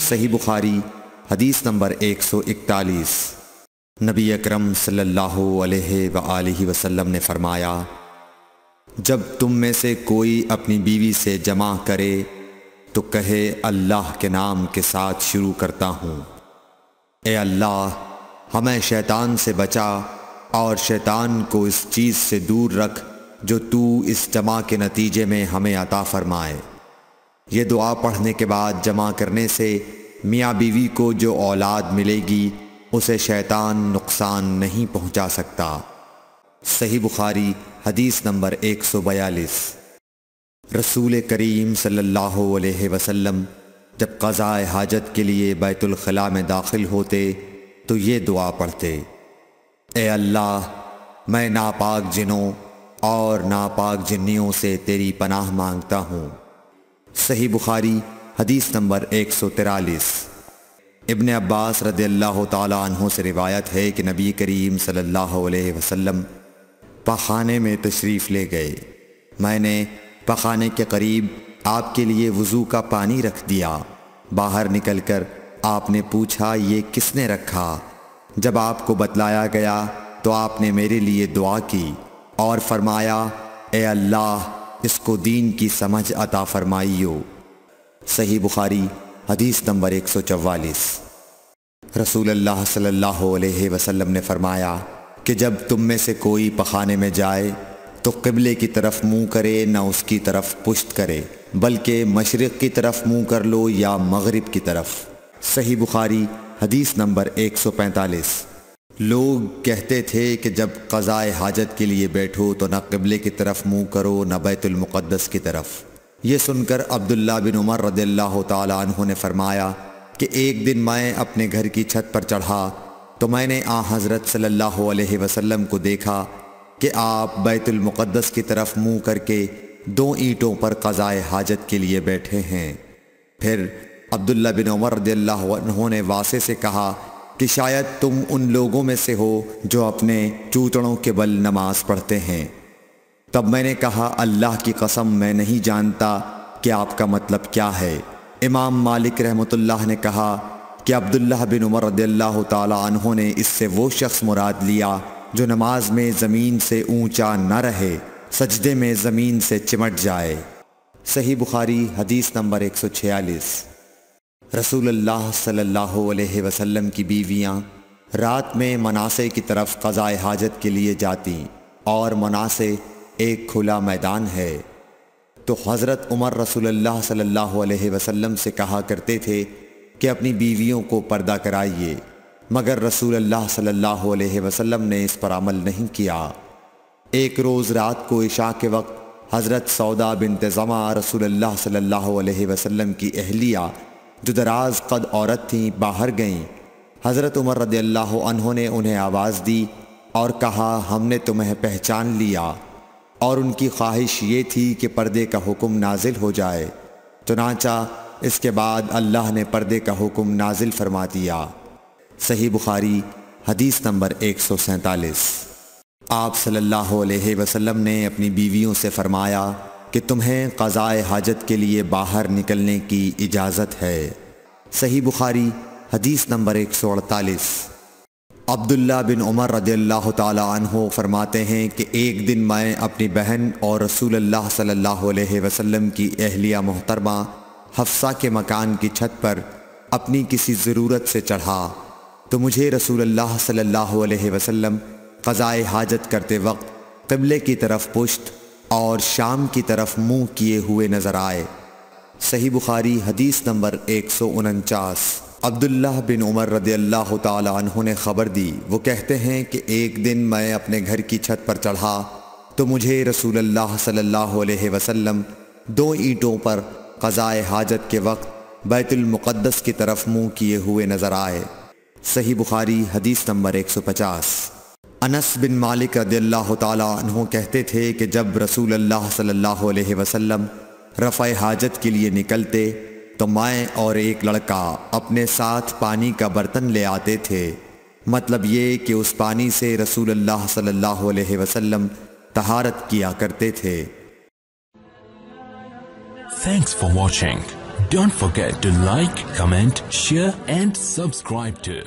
सही बुखारी, हदीस नंबर 141 नबी अकरम सल्लल्लाहु अलैहि वसल्लम ने फरमाया, जब तुम में से कोई अपनी बीवी से जमा करे तो कहे, अल्लाह के नाम के साथ शुरू करता हूँ। ए अल्लाह, हमें शैतान से बचा और शैतान को इस चीज़ से दूर रख जो तू इस जमा के नतीजे में हमें अता फरमाए। ये दुआ पढ़ने के बाद जमा करने से मियाँ बीवी को जो औलाद मिलेगी, उसे शैतान नुकसान नहीं पहुँचा सकता। सही बुखारी, हदीस नंबर 142 रसूल करीम सल्लल्लाहु अलैहि वसल्लम, जब कज़ा हाजत के लिए बैतुलखला में दाखिल होते तो ये दुआ पढ़ते। ए अल्लाह, मैं नापाक जिनों और नापाक जिन्नियों से तेरी पनाह माँगता हूँ। सही बुखारी, हदीस नंबर एक सौ तिरालीस। इबन अब्बास रदी तहों से रिवायत है कि नबी करीम सल्लल्लाहु अलैहि वसल्लम पखाने में तशरीफ़ ले गए। मैंने पखाने के करीब आपके लिए वज़ू का पानी रख दिया। बाहर निकलकर आपने पूछा, ये किसने रखा? जब आपको बतलाया गया तो आपने मेरे लिए दुआ की। और फरमाया, ए अल्लाह, इसको दीन की समझ अता फरमाइयो। सही बुखारी, हदीस नंबर एक सौ चवालीस। रसूल अल्लाह सल्लल्लाहु अलैहि वसल्लम ने फरमाया कि जब तुम में से कोई पखाने में जाए तो किबले की तरफ़ मुँह करे, न उसकी तरफ़ पुश्त करे, बल्कि मशरक़ की तरफ़ मुँह कर लो या मगरिब की तरफ़। सही बुखारी, हदीस नंबर 145 लोग कहते थे कि जब कज़ाए हाजत के लिए बैठो तो न कबले की तरफ़ मुँह करो, न बैतुलमुक़दस की तरफ़। ये सुनकर अब्दुल्ला बिन उमर रदल्ला ने फरमाया कि एक दिन मैं अपने घर की छत पर चढ़ा तो मैंने आ हज़रत सल्लल्लाहु अलैहि वसल्लम को देखा कि आप बैतुलमुक़दस की तरफ़ मुँह करके दो ईंटों पर कज़ाए हाजत के लिए बैठे हैं। फिर अब्दुल्ला बिन उमर रदल्ला ने वासे से कहा कि शायद तुम उन लोगों में से हो जो अपने चूतड़ों के बल नमाज़ पढ़ते हैं। तब मैंने कहा, अल्लाह की कसम, मैं नहीं जानता कि आपका मतलब क्या है। इमाम मालिक रहमतुल्लाह ने कहा कि अब्दुल्लाह बिन उमर रदल्ला तहों ने इससे वो शख्स मुराद लिया जो नमाज़ में ज़मीन से ऊँचा न रहे, सजदे में ज़मीन से चिमट जाए। सही बुखारी, हदीस नंबर एक सौ छियालीस। रसूलुल्लाह सल्लल्लाहु अलैहि वसल्लम की बीवियाँ रात में मनासे की तरफ़ क़ज़ाए हाजत के लिए जाती और मनासे एक खुला मैदान है। तो हज़रत उमर रसूलुल्लाह सल्लल्लाहु वसल्लम से कहा करते थे कि अपनी बीवियों को पर्दा कराइए, मगर रसूलुल्लाह सल्लल्लाहु अलैहि वसल्लम ने इस पर अमल नहीं किया। एक रोज़ रात को इशा के वक्त हज़रत सौदा बिन तज़मा रसूलुल्लाह सल्लल्लाहु वसल्लम की अहलिया जो दराज कद औरत थीं, बाहर गईं। हज़रत उमर रदी अल्लाह ने उन्हें आवाज़ दी और कहा, हमने तुम्हें पहचान लिया और उनकी ख्वाहिश ये थी कि पर्दे का हुक्म नाजिल हो जाए। चुनाचा इसके बाद अल्लाह ने पर्दे का हुक्म नाजिल फरमा दिया। सही बुखारी, हदीस नंबर एक सौ सैंतालीस। आप सल्लल्लाहु अलैहि वसल्लम ने अपनी बीवियों से फरमाया कि तुम्हें क़ज़ाए हाजत के लिए बाहर निकलने की इजाज़त है। सही बुखारी, हदीस नंबर एक सौ अड़तालीस। अब्दुल्ला बिन उमर रदल्ला तहो फरमाते हैं कि एक दिन मैं अपनी बहन और रसूल अल्लाह सल्लल्लाहु अलैहि वसल्लम की अहलिया मोहतरमा हफ्सा के मकान की छत पर अपनी किसी ज़रूरत से चढ़ा। तो मुझे रसूल अल्लाह सल्लल्लाहु अलैहि वसल्लम क़ज़ाए हाजत करते वक्त क़िबले की तरफ़ पुश्त और शाम की तरफ़ मुँह किए हुए नज़र आए। सही बुखारी हदीस नंबर एक सौ उनचास। अब्दुल्ला बिन उमर रदी अल्लाह तु ने खबर दी, वो कहते हैं कि एक दिन मैं अपने घर की छत पर चढ़ा तो मुझे रसूल अल्लाह सल्लल्लाहु अलैहि वसल्लम दो ईंटों पर क़ज़ाए हाजत के वक्त बैतुलमुक़द्दस की तरफ़ मुँह किए हुए नज़र आए। सही बुखारी हदीस नंबर एक सौ पचास। अनस बिन मालिक रदल्ला तु कहते थे कि जब रसूल अल्लाह सल्लल्लाहु अलैहि वसल्लम रफ़ा हाजत के लिए निकलते तो मैं और एक लड़का अपने साथ पानी का बर्तन ले आते थे। मतलब ये कि उस पानी से रसूल अल्लाह सल्लल्लाहु अलैहि वसल्लम तहारत किया करते थे। Thanks for watching. Don't forget to like, comment, share and subscribe to